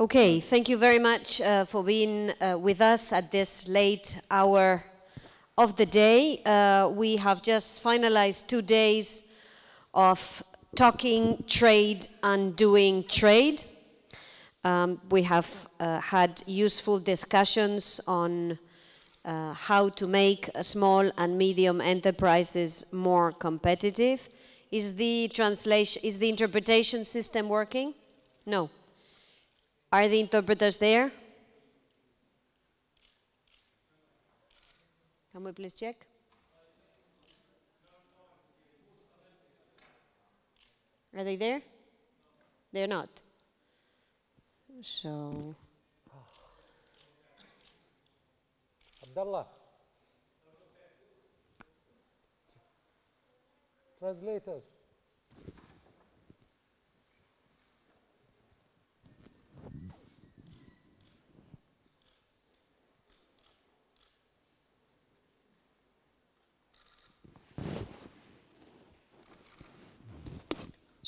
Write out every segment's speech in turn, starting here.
Okay, thank you very much uh, for being uh, with us at this late hour of the day. Uh, we have just finalized two days of talking trade and doing trade. Um, we have uh, had useful discussions on uh, how to make small and medium enterprises more competitive. Is the translation, is the interpretation system working? No. Are the interpreters there? Can we please check? Are they there? They're not. So, Abdullah. Translators.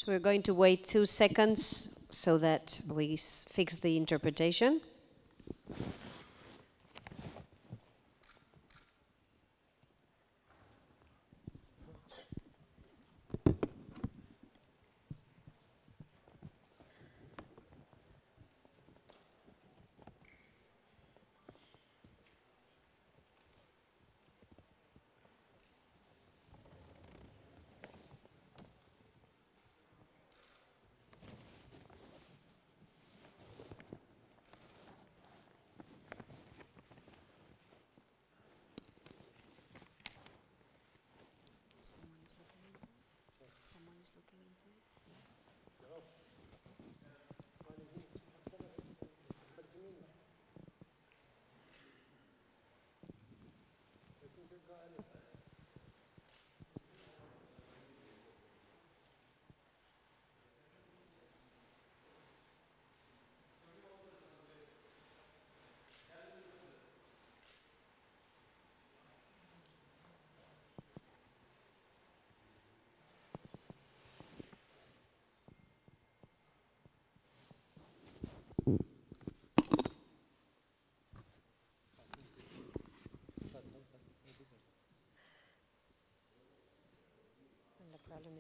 So we're going to wait two seconds so that we fix the interpretation.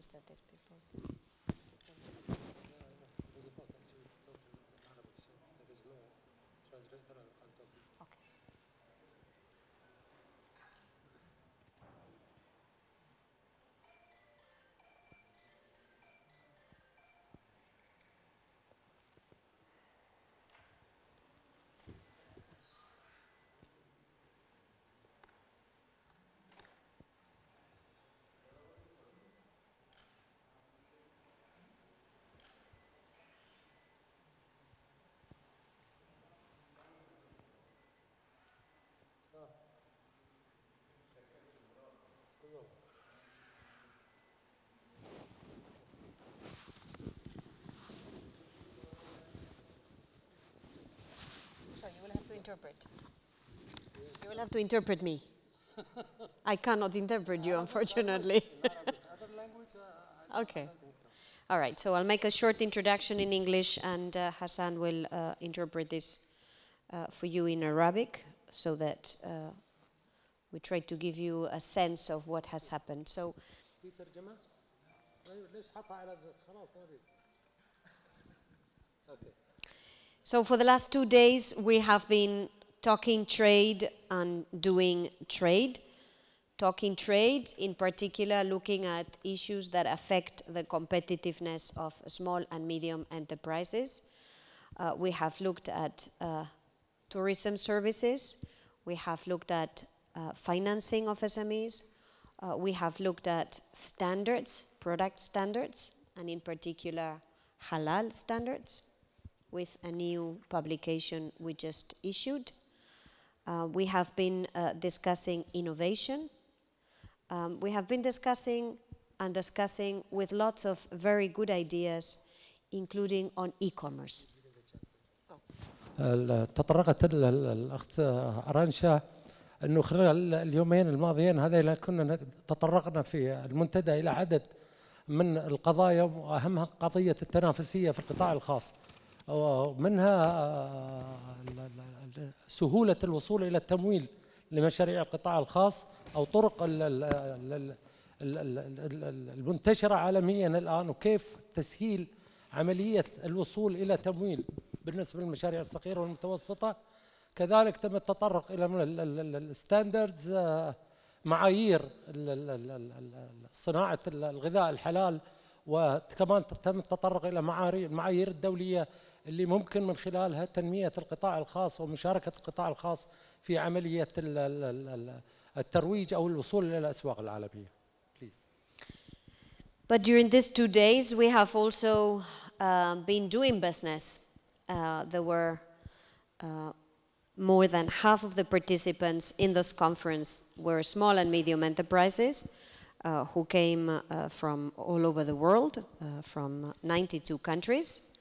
Is that these people. Okay. So you will have to interpret. You will have to interpret me. I cannot interpret you, unfortunately. okay. All right, so I'll make a short introduction in English, and uh, Hassan will uh, interpret this uh, for you in Arabic so that uh, we try to give you a sense of what has happened. So, So for the last two days, we have been talking trade and doing trade. Talking trade, in particular, looking at issues that affect the competitiveness of small and medium enterprises. Uh, we have looked at uh, tourism services. We have looked at uh, financing of SMEs. Uh, we have looked at standards, product standards, and in particular, halal standards with a new publication we just issued. Uh, we have been uh, discussing innovation. Um, we have been discussing and discussing with lots of very good ideas, including on e-commerce. ال- تطرقت ال- ال- الاخت ارانشا انه خلال اليومين الماضيين هذين كنا تطرقنا في المنتدى الى عدد من القضايا واهمها قضيه التنافسيه في القطاع الخاص ومنها آه، سهولة الوصول إلى التمويل لمشاريع القطاع الخاص أو طرق ال- ال- ال- ال- ال- ال- ال- المنتشرة عالميا الآن وكيف تسهيل عملية الوصول إلى تمويل بالنسبة للمشاريع الصغيرة والمتوسطة كذلك تم التطرق إلى الستاندردز معايير صناعة ال- الغذاء الحلال وكمان تم التطرق إلى المعايير الدولية اللي ممكن من خلالها تنمية القطاع الخاص ومشاركة القطاع الخاص في عملية ال- ال- ال- الترويج أو الوصول إلى الأسواق العالمية. But during these two days, we have also uh, been doing business. Uh, there were uh, more than half of the participants in this conference were small and medium enterprises uh, who came uh, from all over the world, uh, from 92 countries,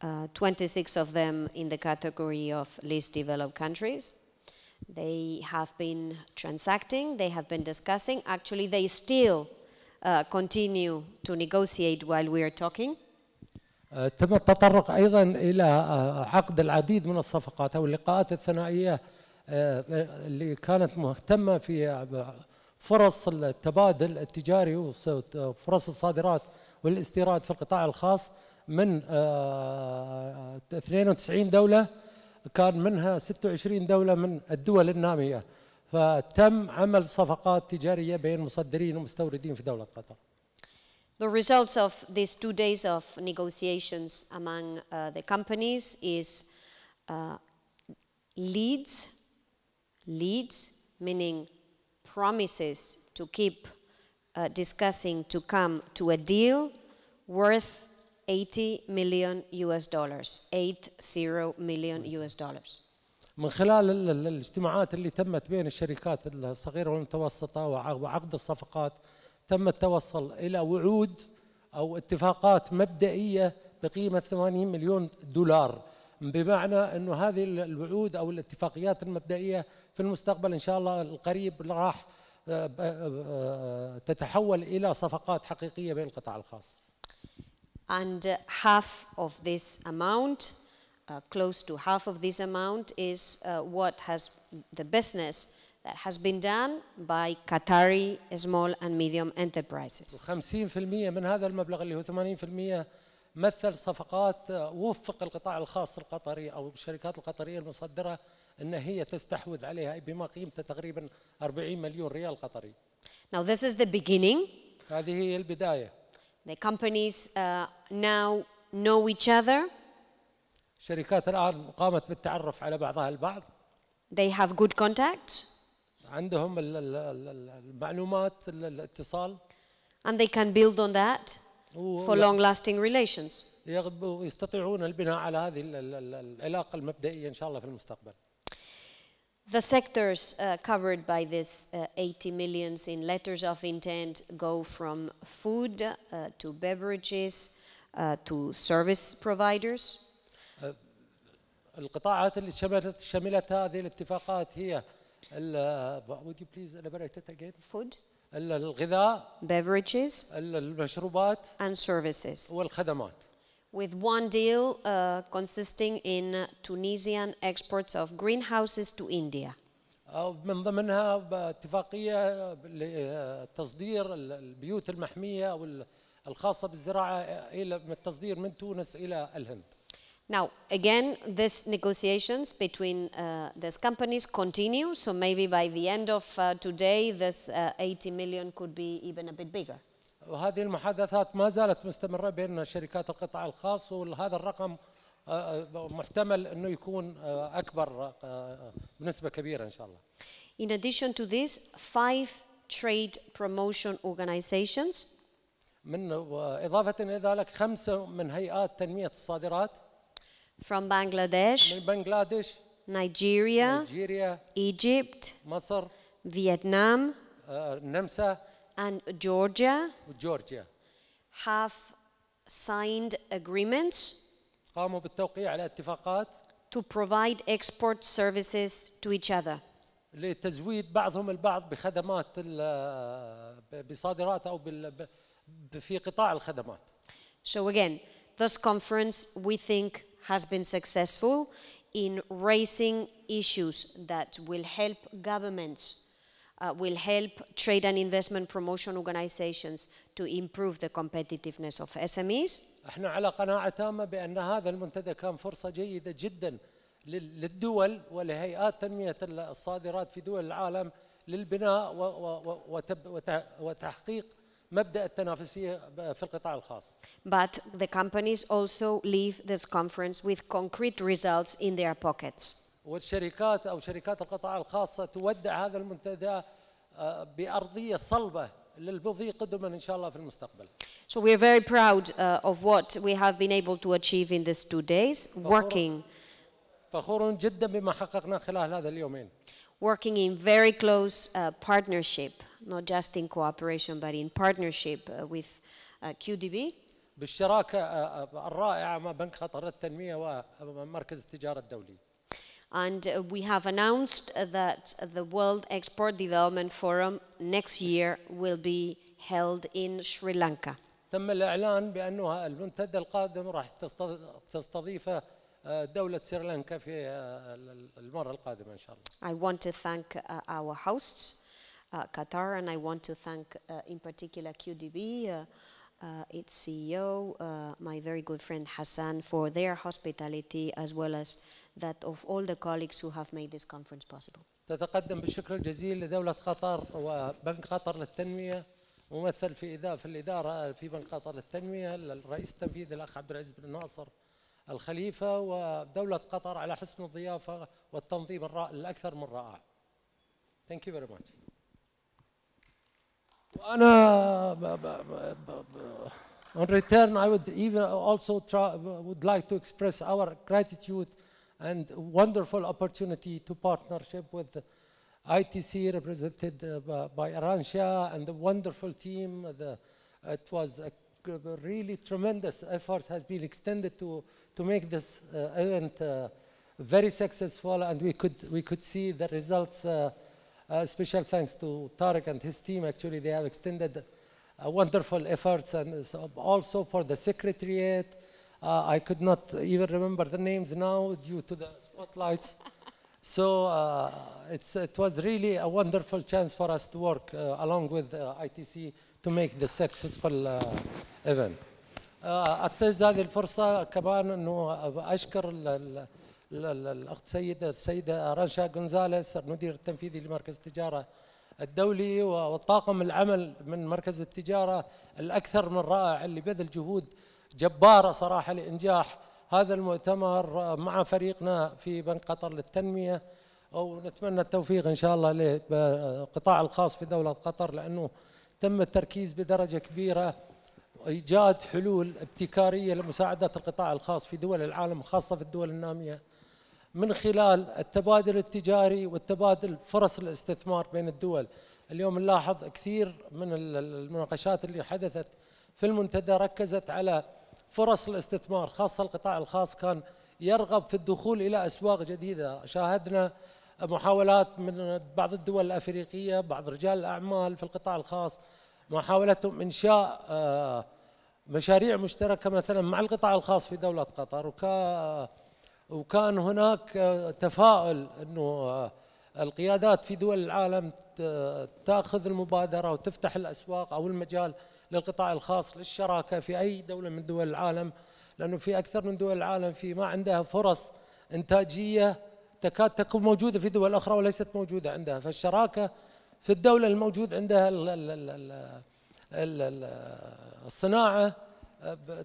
uh, 26 of them in the category of least developed countries. They have been transacting, they have been discussing. Actually, they still uh, continue to negotiate while we are talking. آه، تم التطرق ايضا الى آه، عقد العديد من الصفقات او اللقاءات الثنائيه آه، اللي كانت مهتمه في آه، فرص التبادل التجاري وفرص الصادرات والاستيراد في القطاع الخاص من آه، 92 دوله كان منها 26 دوله من الدول الناميه فتم عمل صفقات تجاريه بين مصدرين ومستوردين في دوله قطر. The results of these two days of negotiations among uh, the companies is uh, leads, leads, meaning promises to keep uh, discussing to come to a deal worth 80 مليون يو اس دولارز 80 مليون يو اس دولارز من خلال الاجتماعات اللي تمت بين الشركات الصغيرة والمتوسطة وعقد الصفقات تم التوصل إلى وعود أو اتفاقات مبدئية بقيمة 80 مليون دولار. بمعنى إنه هذه الوعود أو الاتفاقيات المبدئية في المستقبل إن شاء الله القريب راح آه، آه، آه، تتحول إلى صفقات حقيقية بين القطاع الخاص. And uh, half of this amount, uh, close to half of this amount, is uh, what has the business that has been done by Qatari small and medium enterprises. 50% من هذا المبلغ اللي هو 80% مثل صفقات آه، وفق القطاع الخاص القطري او الشركات القطريه المصدره ان هي تستحوذ عليها بما قيمته تقريبا 40 مليون ريال قطري. Now, this is the beginning. هذه هي البدايه. The companies uh, now know each other, الشركات الان قامت بالتعرف على بعضها البعض، they have good contacts, عندهم ال- ال- ال- المعلومات ال- الاتصال and they can build on that و- for long lasting relations. يغب- ويستطيعون البناء على هذه ال- ال- ال- العلاقه المبدئيه ان شاء الله في المستقبل. The sectors uh, covered by this uh, 80 millions in letters of intent go from food uh, to beverages uh, to service providers. القطاعات اللي شملت شملت هذه الاتفاقات هي ال- would you please elaborate it again? Food, ال- الغذاء beverages, ال- المشروبات and services. والخدمات With one deal uh, consisting in Tunisian exports of greenhouses to India. أو من ضمنها اتفاقية لتصدير ال- البيوت المحمية أو ال- الخاصة بالزراعة إلى التصدير من تونس إلى الهند Now, again, these negotiations between uh, these companies continue, so maybe by the end of uh, today, this uh, 80 million could be even a bit bigger. وهذه المحادثات ما زالت مستمرة بين شركات القطاع الخاص وهذا الرقم آه، آه، محتمل أنه يكون آه، أكبر بنسبة كبيرة إن شاء الله. In addition to this, five trade promotion organizations. من وإضافة إلى ذلك خمسة من هيئات تنمية الصادرات. From Bangladesh, من بنغلاديش. Nigeria, نيجيريا. Egypt, مصر. Vietnam, النمسا and Georgia وجورجيا have signed agreements قاموا بالتوقيع على اتفاقات to provide export services to each other. لتزويد بعضهم البعض بخدمات ال- بصادرات او بال- ب- في قطاع الخدمات So again, this conference we think has been successful in raising issues that will help governments, uh, will help trade and investment promotion organizations to improve the competitiveness of SMEs. احنا على قناعة تامة بأن هذا المنتدى كان فرصة جيدة جدا لل- للدول ولهيئات تنمية الصادرات في دول العالم للبناء و- و- وتب- وت- وتحقيق مبدأ التنافسية في القطاع الخاص But the companies also leave this conference with concrete results in their pockets. والشركات أو شركات القطاع الخاصة تودع هذا المنتدى آه، بأرضية صلبة للمضي قدما إن شاء الله في المستقبل. So we are very proud uh, of what we have been able to achieve in these two days, working, فخور جدا بما حققناه خلال هذا اليومين. working in very close uh, partnership, not just in cooperation, but in partnership uh, with uh, QDB. بالشراكة آه، آه، الرائعة مع بنك قطر للتنمية ومركز التجارة الدولي. And uh, we have announced uh, that the World Export Development Forum next year will be held in Sri Lanka. تم الإعلان بأنه المنتدى القادم راح تستض- تستضيفه آه، دولة سريلانكا في آه، المرة القادمة إن شاء الله I want to thank uh, our hosts, uh, Qatar, and I want to thank uh, in particular QDB, uh, uh, its CEO, uh, my very good friend Hassan, for their hospitality as well as that of all the colleagues who have made this conference possible. تتقدم بالشكر الجزيل لدولة قطر وبنك قطر للتنمية ممثل في إدارة في الإدارة في بنك قطر للتنمية الرئيس التنفيذي الأخ عبد العزيز بن ناصر الخليفة ودولة قطر على حسن الضيافة والتنظيم الرائع الأكثر من رائع. Thank you very much. On return I would even also try, would like to express our gratitude and wonderful opportunity to partnership with ITC represented uh, by- Arancha and the wonderful team. The, it was a really tremendous effort has been extended to, to make this uh, event uh, very successful and we could, we could see the results uh, uh, special thanks to Tarek and his team. Actually, they have extended uh, wonderful efforts and so also for the secretariat. Uh, I could not even remember the names now due to the spotlights. So uh, it's, it was really a wonderful chance for us to work uh, along with uh, ITC to make this successful uh, event. آه، أعتز هذه الفرصة كمان أنه أشكر ال- ال- ال- ال- الأخت سيدة السيدة رانشا جونزاليس المدير التنفيذي لمركز التجارة الدولي وطاقم العمل من مركز التجارة الأكثر من رائع اللي بذل جهود جبارة صراحة لإنجاح هذا المؤتمر مع فريقنا في بنك قطر للتنمية. ونتمنى التوفيق إن شاء الله للقطاع الخاص في دولة قطر لأنه تم التركيز بدرجة كبيرة إيجاد حلول ابتكارية لمساعدة القطاع الخاص في دول العالم خاصة في الدول النامية. من خلال التبادل التجاري والتبادل فرص الاستثمار بين الدول. اليوم نلاحظ كثير من ال- ال- المناقشات اللي حدثت في المنتدى ركزت على فرص الاستثمار خاصة القطاع الخاص كان يرغب في الدخول إلى أسواق جديدة. شاهدنا محاولات من بعض الدول الأفريقية بعض رجال الأعمال في القطاع الخاص محاولتهم إنشاء آه، مشاريع مشتركة مثلا مع القطاع الخاص في دولة قطر. وكا وكان هناك آه، تفاؤل إنه آه، القيادات في دول العالم تأخذ المبادرة وتفتح الأسواق أو المجال للقطاع الخاص للشراكة في أي دولة من دول العالم لأنه في أكثر من دول العالم في ما عندها فرص إنتاجية تكاد تكون موجودة في دول أخرى وليست موجودة عندها. فالشراكة في الدولة الموجود عندها ال- ال- ال- ال- ال- ال- الصناعة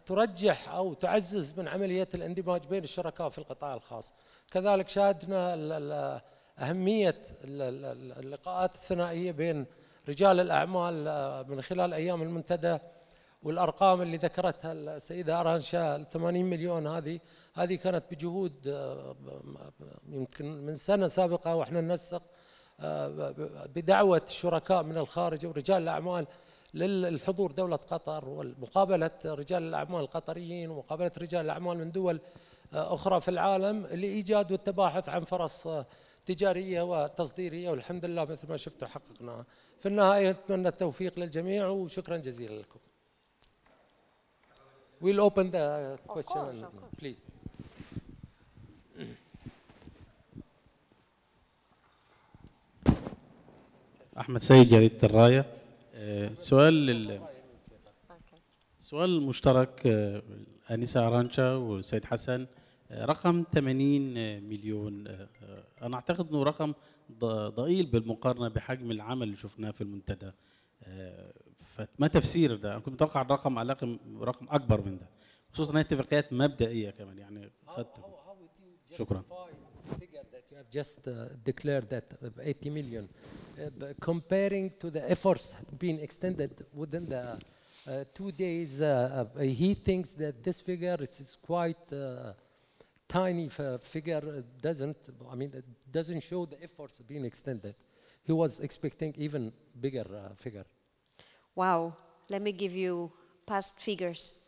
ترجح أو تعزز من عملية الاندماج بين الشركاء في القطاع الخاص. كذلك شاهدنا أهمية ال- ال- اللقاءات الثنائية بين رجال الأعمال آه، من خلال أيام المنتدى والأرقام اللي ذكرتها السيدة أرانشا ال 80 مليون هذه هذه كانت بجهود آه، يمكن من سنة سابقة وإحنا ننسق آه، بدعوة الشركاء من الخارج ورجال الأعمال للحضور دولة قطر ومقابلة رجال الأعمال القطريين ومقابلة رجال الأعمال من دول أخرى في العالم لإيجاد والتباحث عن فرص تجارية وتصديرية والحمد لله مثل ما شفتوا حققناها في النهاية أتمنى التوفيق للجميع وشكرا جزيلا لكم We'll open the question, of course, of course. please. أحمد سيد جريدة الراية سؤال لل... سؤال مشترك آه، انسه أرانشا والسيد حسن آه، رقم 80 مليون آه، أنا أعتقد إنه رقم ضئيل بالمقارنة بحجم العمل اللي شفناه في المنتدى. فما تفسير ده؟ أنا كنت متوقع الرقم على رقم رقم أكبر من ده خصوصا إنها اتفاقيات مبدئية كمان يعني خدت شكرا. Have just uh, declared that of 80 million, uh, comparing to the efforts being extended within the uh, two days, uh, uh, he thinks that this figure is, is quite uh, tiny figure. Doesn't, I mean, it doesn't show the efforts being extended. He was expecting even bigger uh, figure. Wow, let me give you past figures.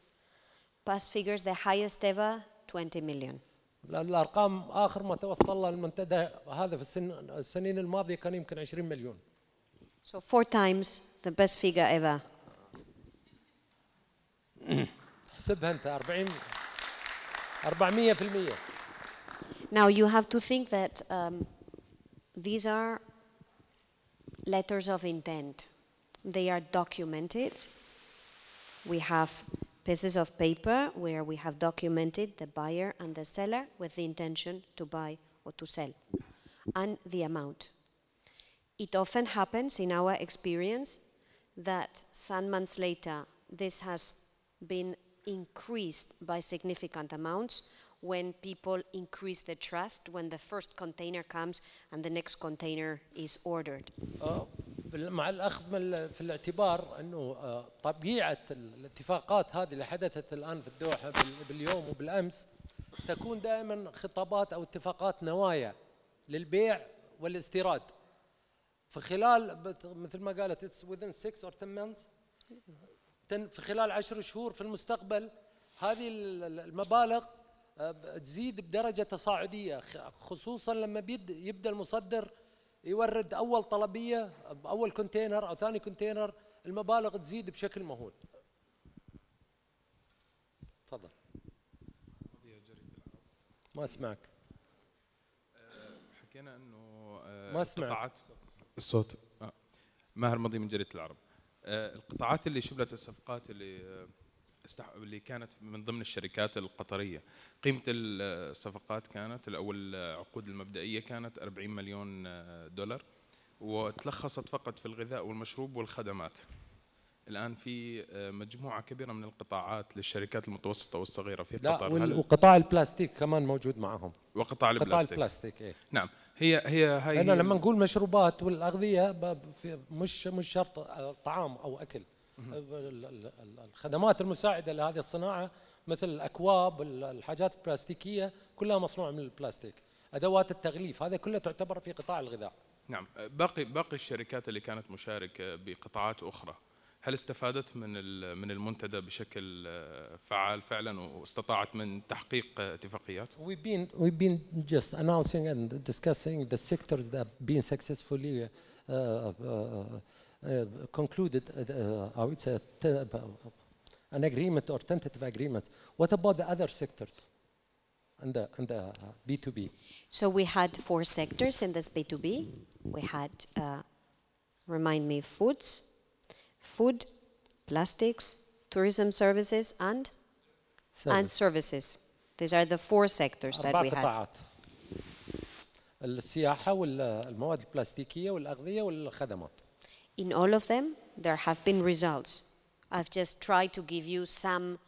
Past figures, the highest ever, 20 million. ال- الارقام اخر ما توصل له المنتدى هذا في السن السنين الماضيه كان يمكن 20 مليون. So four times the best figure ever. احسبها انت 40 400% Now you have to think that um, these are letters of intent. They are documented. We have pieces of paper where we have documented the buyer and the seller with the intention to buy or to sell and the amount. It often happens in our experience that some months later this has been increased by significant amounts when people increase the trust when the first container comes and the next container is ordered. Oh. مع الأخذ من في الاعتبار أنه آه، طبيعة ال- الاتفاقات هذه اللي حدثت الآن في الدوحة بال- باليوم وبالأمس تكون دائما خطابات أو اتفاقات نوايا للبيع والاستيراد. فخلال بت- مثل ما قالت it's within 6 or 10 months في خلال عشر شهور في المستقبل هذه ال- ال- المبالغ آه، تزيد بدرجة تصاعدية خ- خصوصا لما يبدأ المصدر يورد أول طلبية بأول كونتينر أو ثاني كونتينر المبالغ تزيد بشكل مهول تفضل ما أسمعك حكينا إنه آه، ما سمعت. القطاعات الصوت آه. ماهر مضي من جريدة العرب آه، القطاعات اللي شملت الصفقات اللي. اللي كانت من ضمن الشركات القطرية. قيمة الصفقات كانت أو العقود المبدئية كانت 40 مليون دولار وتلخصت فقط في الغذاء والمشروب والخدمات. الآن في مجموعة كبيرة من القطاعات للشركات المتوسطة والصغيرة في لا قطر. وال- وقطاع البلاستيك كمان موجود معهم. وقطاع قطاع البلاستيك. البلاستيك إيه. نعم. هي هي هاي أنا هي لما نقول مشروبات والأغذية مش مش شرط طعام أو أكل. الخدمات المساعدة لهذه الصناعة مثل الأكواب ال- الحاجات البلاستيكية كلها مصنوعة من البلاستيك. أدوات التغليف هذا كله تعتبر في قطاع الغذاء. نعم. باقي باقي الشركات اللي كانت مشاركة بقطاعات أخرى هل استفادت من من المنتدى بشكل آه، فعال فعلا واستطاعت من تحقيق اتفاقيات؟ We've been we've been just announcing and discussing the sectors that have been successfully uh, uh, uh, concluded. Uh, uh, I would say uh, an agreement or tentative agreement. What about the other sectors and the and the uh, B2B? So we had four sectors in this B2B. We had, uh, remind me, foods, food, plastics, tourism services, and and Service. services. These are the four sectors that أربع we had. قطاعات. السياحة والمواد البلاستيكية والأغذية والخدمات. In all of them, there have been results. I've just tried to give you some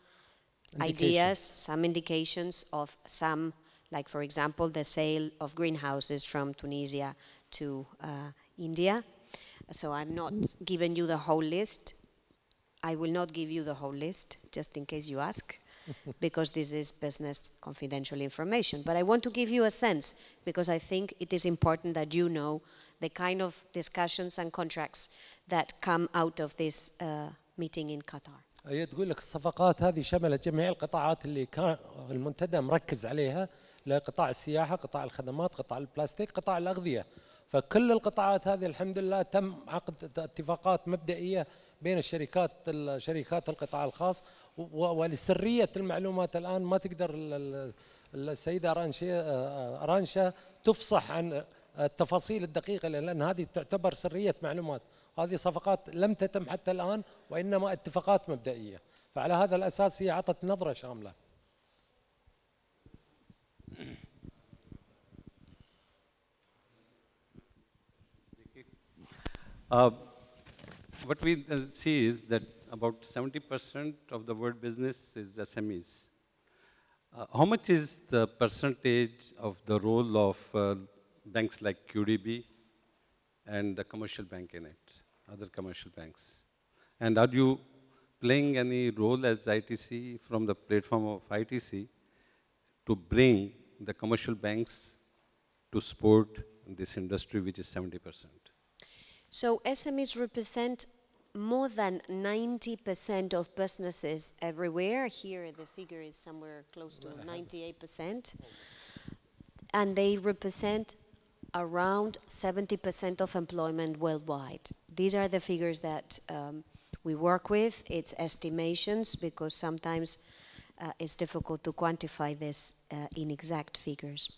ideas, some indications of some, like for example, the sale of greenhouses from Tunisia to uh, India. So I'm not giving you the whole list. I will not give you the whole list, just in case you ask, because this is business confidential information. But I want to give you a sense, because I think it is important that you know the kind of discussions and contracts that come out of this uh, meeting in Qatar. هي تقول لك الصفقات هذه شملت جميع القطاعات اللي كان المنتدى مركز عليها لقطاع السياحه، قطاع الخدمات، قطاع البلاستيك، قطاع الاغذيه. فكل القطاعات هذه الحمد لله تم عقد اتفاقات مبدئيه بين الشركات شركات القطاع الخاص و- ولسرية المعلومات الآن ما تقدر ال- ال- السيدة رانشا رانشا تفصح عن التفاصيل الدقيقة لأن هذه تعتبر سرية معلومات. هذه صفقات لم تتم حتى الآن وإنما اتفاقات مبدئية. فعلى هذا الأساس هي أعطت نظرة شاملة. Uh, what we see is that about 70% of the world business is SMEs. Uh, how much is the percentage of the role of uh, banks like QDB and the commercial bank in it, other commercial banks? And are you playing any role as ITC from the platform of ITC to bring the commercial banks to support this industry, which is 70%? So SMEs represent more than 90% of businesses everywhere. Here the figure is somewhere close to 98%. And they represent around 70% of employment worldwide. These are the figures that um, we work with. It's estimations because sometimes uh, it's difficult to quantify this uh, in exact figures.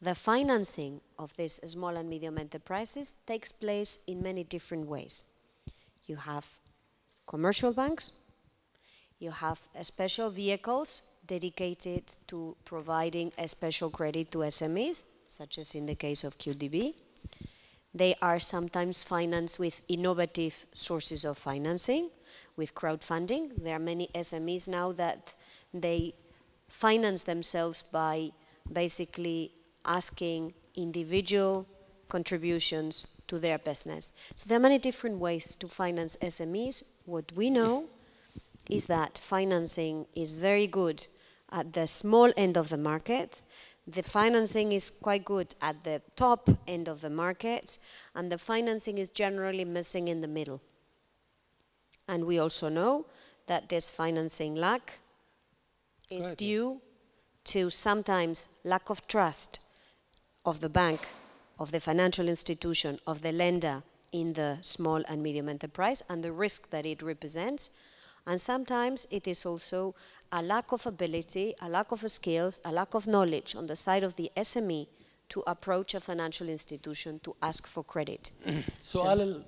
The financing of these small and medium enterprises takes place in many different ways. You have commercial banks, you have special vehicles dedicated to providing a special credit to SMEs, such as in the case of QDB. They are sometimes financed with innovative sources of financing, with crowdfunding. There are many SMEs now that they finance themselves by basically asking individual contributions to their business. So there are many different ways to finance SMEs. What we know is that financing is very good at the small end of the market. The financing is quite good at the top end of the market, and the financing is generally missing in the middle. And we also know that this financing lack is due to sometimes lack of trust of the bank, of the financial institution, of the lender in the small and medium enterprise and the risk that it represents. And sometimes it is also a lack of ability, a lack of skills, a lack of knowledge on the side of the SME to approach a financial institution to ask for credit. سؤال ال...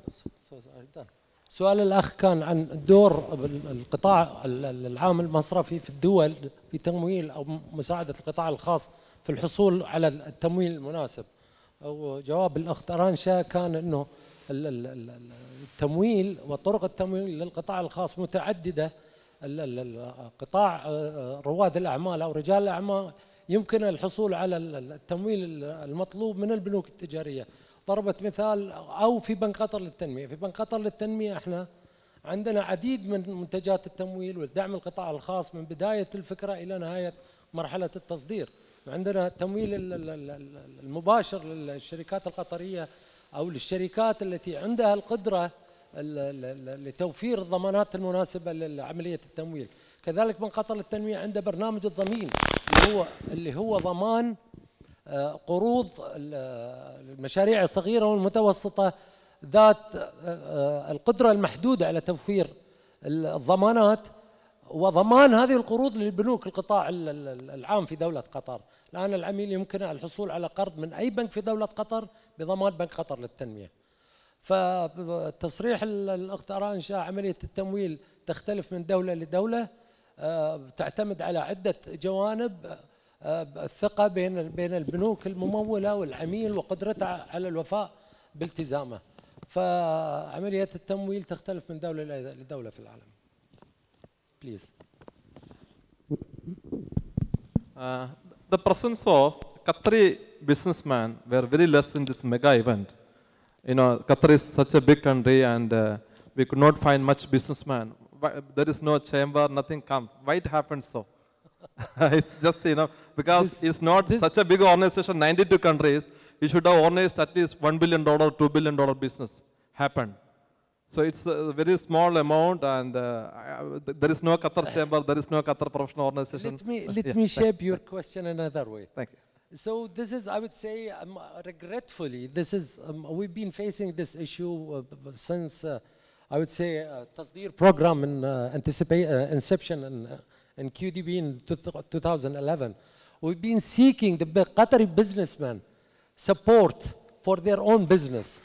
سؤال الأخ كان عن دور القطاع العام المصرفي في الدول في تمويل أو مساعدة القطاع الخاص في الحصول على التمويل المناسب أو جواب الأخ كان إنه التمويل وطرق التمويل للقطاع الخاص متعددة. قطاع آه، آه، رواد الأعمال أو رجال الأعمال يمكن الحصول على التمويل المطلوب من البنوك التجارية. ضربت مثال أو في بنك قطر للتنمية. في بنك قطر للتنمية إحنا عندنا عديد من منتجات التمويل ودعم القطاع الخاص من بداية الفكرة إلى نهاية مرحلة التصدير. عندنا التمويل المباشر للشركات القطرية أو للشركات التي عندها القدرة لتوفير الضمانات المناسبة لعملية التمويل. كذلك من قطر للتنميه عنده برنامج الضمين اللي هو اللي هو ضمان آه، قروض المشاريع الصغيرة والمتوسطة ذات آه، آه، القدرة المحدودة على توفير الضمانات. وضمان هذه القروض للبنوك القطاع ال- ال- العام في دولة قطر. الآن العميل يمكن الحصول على قرض من أي بنك في دولة قطر بضمان بنك قطر للتنمية. فتصريح ال- الأخت أرانشا عملية التمويل تختلف من دولة لدولة. آه، تعتمد على عدة جوانب. آه، الثقة بين بين البنوك الممولة والعميل وقدرتها على الوفاء بالتزامه. فعملية التمويل تختلف من دولة لدولة في العالم. Please. Uh, the presence of Qatari businessmen were very less in this mega event. You know, Qatar is such a big country and uh, we could not find much businessmen. There is no chamber, nothing comes. Why it happened so? it's just, you know, because this, it's not such a big organization, 92 countries. We should have organized at least $1 billion, $2 billion business happened. So it's a very small amount, and uh, there is no Qatar uh. chamber, there is no Qatar professional organization. Let me, let yeah, me shape your question another way. Thank you. So this is, I would say, um, regretfully, this is, um, we've been facing this issue uh, since, uh, I would say, uh, program in uh, uh inception in, uh, in QDB in 2011. We've been seeking the Qatari businessmen support for their own business.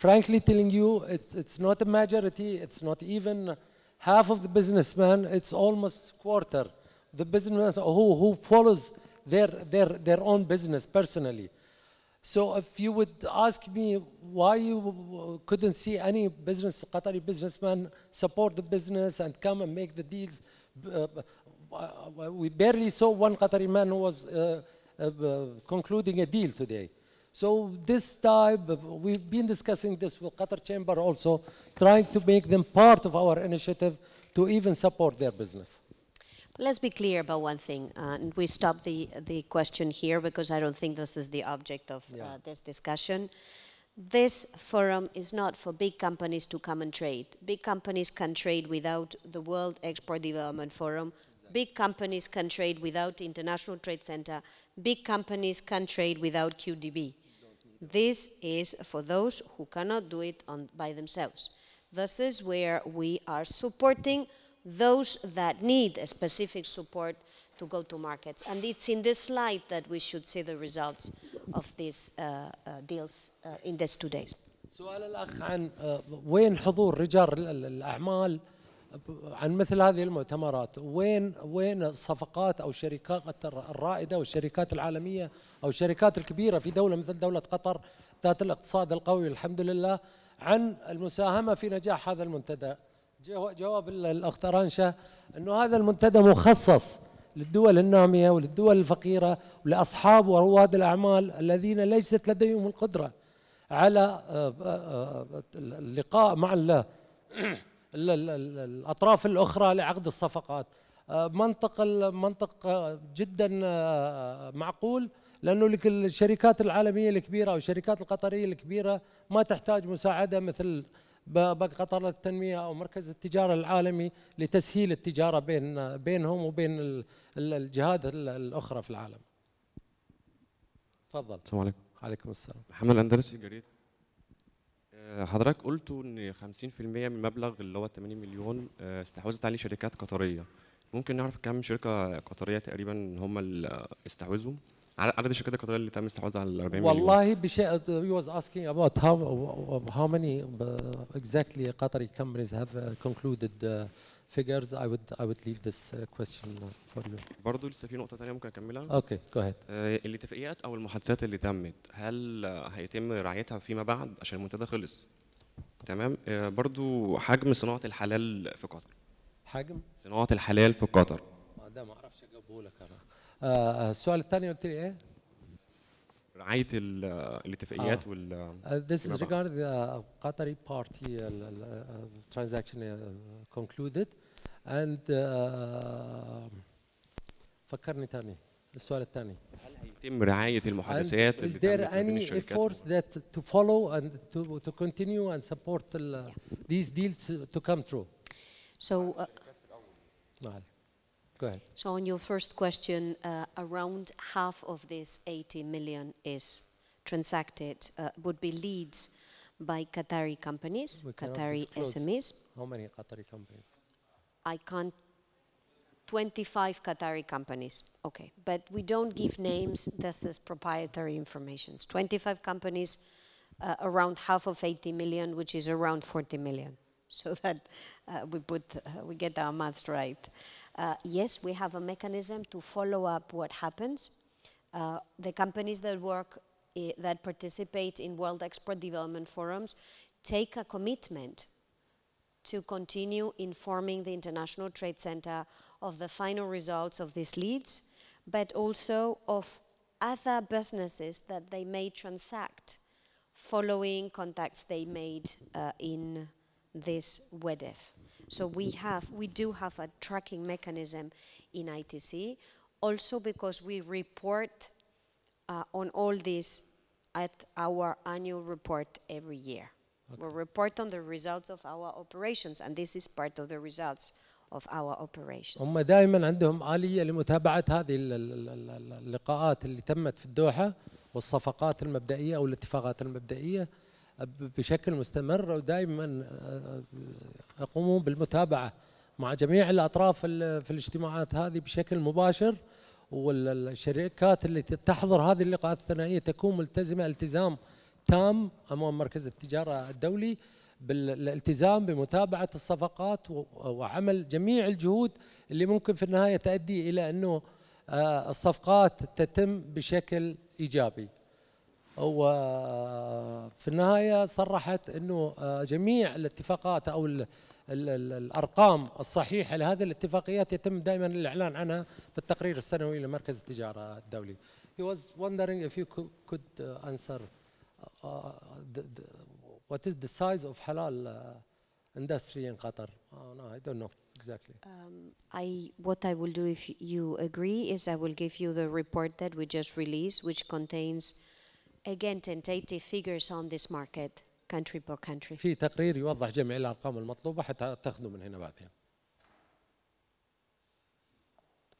Frankly telling you, it's, it's not a majority, it's not even half of the businessmen, it's almost quarter. The businessmen who, who follows their, their, their own business personally. So if you would ask me why you couldn't see any business, Qatari businessman support the business and come and make the deals, uh, uh, we barely saw one Qatari man who was uh, uh, concluding a deal today. So this time, uh, we've been discussing this with Qatar Chamber also, trying to make them part of our initiative to even support their business. Let's be clear about one thing, uh, and we stop the, the question here because I don't think this is the object of uh, this discussion. This forum is not for big companies to come and trade. Big companies can trade without the World Export Development Forum. Big companies can trade without International Trade Center Big companies can trade without QDB. This is for those who cannot do it on, by themselves. This is where we are supporting those that need a specific support to go to markets. And it's in this slide that we should see the results of these uh, uh, deals uh, in these two days. سؤال الأخ عن آه، وين حضور رجال ال- ال- الأعمال عن مثل هذه المؤتمرات وين وين الصفقات أو الشركات الرائدة والشركات العالمية أو الشركات الكبيرة في دولة مثل دولة قطر ذات الاقتصاد القوي الحمد لله عن المساهمة في نجاح هذا المنتدى؟ جواب الأخت رانشا إنه هذا المنتدى مخصص للدول النامية وللدول الفقيرة ولأصحاب ورواد الأعمال الذين ليست لديهم القدرة على آه، آه، آه، اللقاء مع الله الأطراف الأخرى لعقد الصفقات آه، منطق منطق آه، جدا آه، معقول لأنه الشركات العالمية الكبيرة أو الشركات القطرية الكبيرة ما تحتاج مساعدة مثل بنك قطر للتنمية أو مركز التجارة العالمي لتسهيل التجارة بين بينهم وبين الجهات الأخرى في العالم. تفضل. السلام عليكم. عليكم السلام. محمد الأندلسي قريت حضرتك قلتوا إن 50% من المبلغ اللي هو 80 مليون آه، استحوذت عليه شركات قطرية. ممكن نعرف كم شركة قطرية تقريبا هم اللي استحوذوا؟ عدد الشركات القطرية اللي تم استحواذها على 40 مليون؟ والله بشيء was asking about how how many uh, exactly Qatari companies have uh, concluded uh, figures I would I would leave this uh, question for you. برضه لسه في نقطة تانية ممكن okay go ahead. آه، الاتفاقيات أو المحادثات اللي تمت هل هيتم رعايتها فيما بعد عشان المنتدى خلص؟ تمام؟ آه، برضو حجم صناعة الحلال في قطر. حجم؟ صناعة الحلال في قطر. ده ما أعرفش أجاوبه لك أنا. آه، آه، السؤال الثاني قلت لي إيه؟ رعاية ال- آه، الاتفاقيات وال Uh, this is regarding the Qatari party uh, uh, transaction uh, concluded. and uh, فكرني تاني السؤال الثاني هل هيتم رعايه And المحادثات is اللي there تمت ما بين any الشركات efforts that to follow and to, to continue and support ال- these deals to come true? So, uh, ما عليك. Go ahead. so on your first question, uh, around half of this 80 million is transacted, uh, would be leads by Qatari companies, We cannot Qatari disclose. SMEs. How many Qatari companies? I can't. 25 Qatari companies. Okay, but we don't give names. This is proprietary information. 25 companies, uh, around half of 80 million, which is around 40 million. So that uh, we put, uh, we get our maths right. Uh, yes, we have a mechanism to follow up what happens. Uh, the companies that work, i- that participate in World Export Development Forums, take a commitment to continue informing the International Trade Center of the final results of these leads, but also of other businesses that they may transact following contacts they made uh, in this WEDF. So we have, we do have a tracking mechanism in ITC, also because we report uh, on all this at our annual report every year. We report on the results of our operations, and this is part of the results of our operations. هم دائما عندهم آلية لمتابعة هذه ال- ال- ال- ال- اللقاءات اللي تمت في الدوحة والصفقات المبدئية أو الاتفاقات المبدئية بشكل مستمر ودائما آه، يقومون بالمتابعة مع جميع الأطراف ال- في الاجتماعات هذه بشكل مباشر والشركات اللي تحضر هذه اللقاءات الثنائية تكون ملتزمة التزام تام أمام مركز التجارة الدولي بالالتزام بمتابعة الصفقات وعمل جميع الجهود اللي ممكن في النهاية تؤدي إلى أنه آه، الصفقات تتم بشكل إيجابي. وفي النهاية صرحت أنه آه، جميع الاتفاقات أو ال ال ال الأرقام الصحيحة لهذه الاتفاقيات يتم دائما الإعلان عنها في التقرير السنوي لمركز التجارة الدولي. He was wondering if you could, answer the, the, what is the size of halal uh, industry in Qatar? Oh, no, I don't know exactly. Um, I, what I will do if you agree is I will give you the report that we just released, which contains, again, tentative figures on this market, country per country. في تقرير يوضح جميع الارقام المطلوبه حتى تاخذوا من هنا بعدين.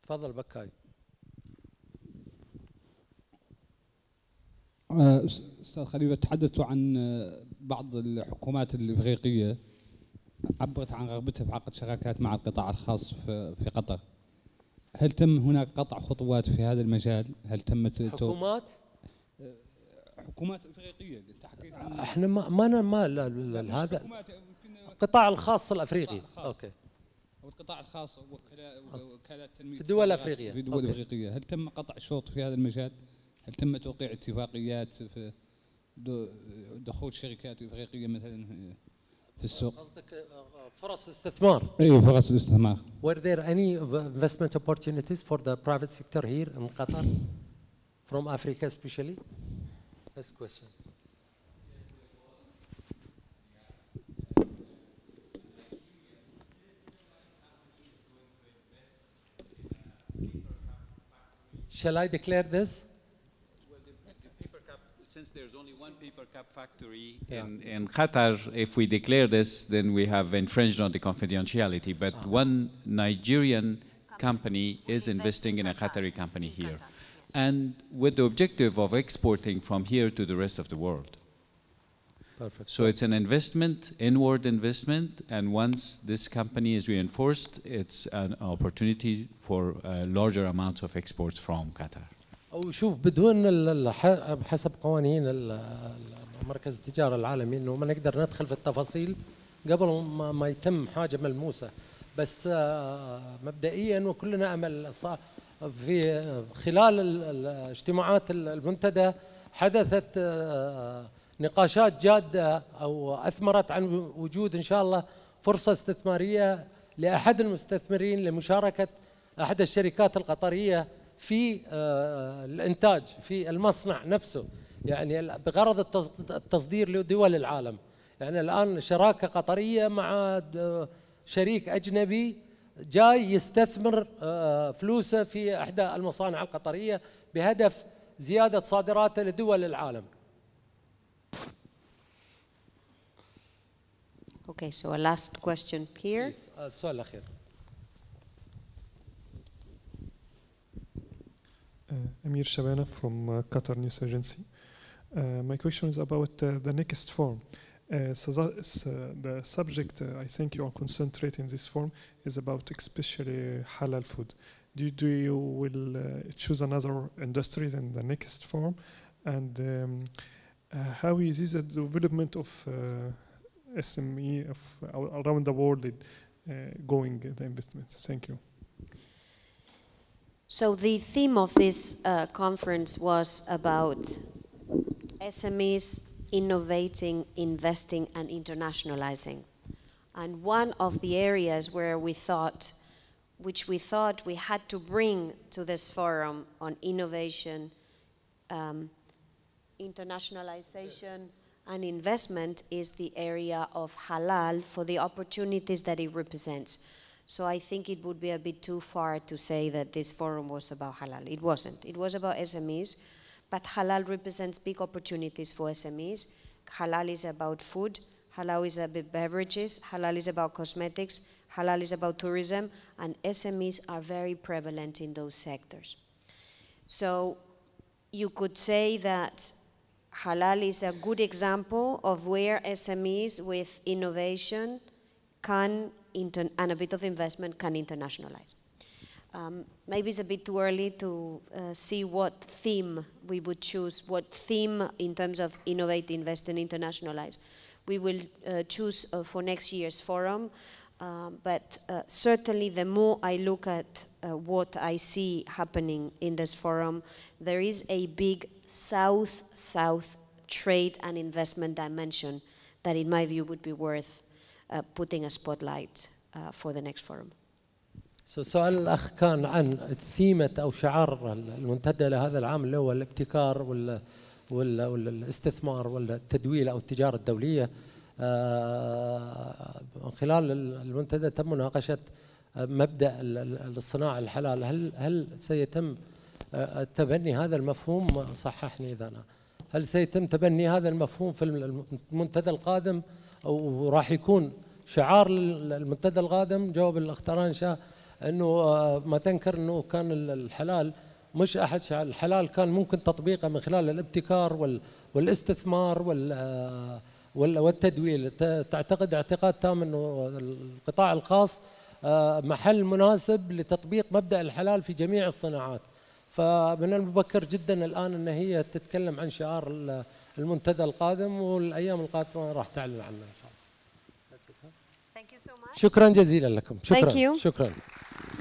تفضل بكاي. أستاذ خليفه تحدثوا عن آه، بعض الحكومات الإفريقية عبرت عن رغبتها في عقد شراكات مع القطاع الخاص في قطر. هل تم هناك قطع خطوات في هذا المجال؟ هل تمت تو- حكومات حكومات إفريقية انت حكيت عن إحنا ما ما أنا ما لا لا لا هذا القطاع الخاص الأفريقي القطاع الخاص. أوكي أو القطاع الخاص وكالات تنمية في الدول الأفريقية. في دول أوكي. إفريقية هل تم قطع شوط في هذا المجال؟ هل تم توقيع اتفاقيات في دخول شركات افريقيه مثلا في السوق؟ قصدك آه، فرص استثمار اي فرص الاستثمار Were there any investment opportunities for the private sector here in Qatar from Africa especially? This question. Shall I declare this? one paper cup factory in, in Qatar, if we declare this, then we have infringed on the confidentiality. But one Nigerian company is investing in a Qatari company here, and with the objective of exporting from here to the rest of the world. Perfect. So it's an investment, inward investment, and once this company is reinforced, it's an opportunity for uh, larger amounts of exports from Qatar. او شوف بدون ال- ال- ح- حسب قوانين ال- ال- مركز التجارة العالمي إنه ما نقدر ندخل في التفاصيل قبل ما, يتم حاجة ملموسة. بس آه، مبدئيا وكلنا أمل في خلال ال- ال- الاجتماعات ال- المنتدى حدثت آه، نقاشات جادة أو أثمرت عن وجود إن شاء الله فرصة استثمارية لأحد المستثمرين لمشاركة أحد الشركات القطرية في آه، الإنتاج في المصنع نفسه. يعني بغرض التص- التصدير لدول العالم يعني الآن شراكة قطرية مع شريك أجنبي جاي يستثمر آه، فلوسه في إحدى المصانع القطرية بهدف زيادة صادراته لدول العالم Okay, so a last question here. آه، السؤال الأخير Uh, Amir Shabana from uh, Qatar News Agency. Uh, my question is about uh, the next form. Uh, so the subject I think you are concentrating this form is about especially halal food. Do you, do you will choose another industries in the next form, and um, how is this the development of SME of around the world going the investment? Thank you. So the theme of this uh, conference was about SMEs innovating, investing, and internationalizing. And one of the areas where we thought, which we thought we had to bring to this forum on innovation, um, internationalization, and investment is the area of halal for the opportunities that it represents. So I think it would be a bit too far to say that this forum was about halal. It wasn't. It was about SMEs, but halal represents big opportunities for SMEs. Halal is about food, halal is about beverages, halal is about cosmetics, halal is about tourism, and SMEs are very prevalent in those sectors. So you could say that halal is a good example of where SMEs with innovation can and a bit of investment can internationalize. Um, maybe it's a bit too early to uh, see what theme we would choose, what theme in terms of innovate, invest, and internationalize. We will uh, choose uh, for next year's forum, um, but uh, certainly the more I look at uh, what I see happening in this forum, there is a big south-south trade and investment dimension that, in my view, would be worth uh, putting a spotlight for the next forum. سؤال الأخ كان عن الثيمة أو شعار المنتدى لهذا العام اللي هو الابتكار وال وال والاستثمار والتدويل أو التجارة الدولية. آه، من خلال المنتدى تم مناقشة آه، مبدأ ال- ال- الصناعة الحلال. هل هل سيتم آه، تبني هذا المفهوم؟ صححني إذا أنا. هل سيتم تبني هذا المفهوم في الم- المنتدى القادم؟ أو راح يكون شعار المنتدى القادم؟ جواب الأخ ترانشا. إنه آه، ما تنكر إنه كان ال- الحلال مش أحد الحلال كان ممكن تطبيقه من خلال الابتكار وال والاستثمار وال آه، وال- والتدويل تعتقد اعتقاد تام إنه القطاع الخاص آه، محل مناسب لتطبيق مبدأ الحلال في جميع الصناعات. فمن المبكر جدا الآن إن هي تتكلم عن شعار ال- المنتدى القادم والأيام القادمة راح تعلن عنه إن شاء الله. شكرا جزيلا لكم. شكرا. شكرا.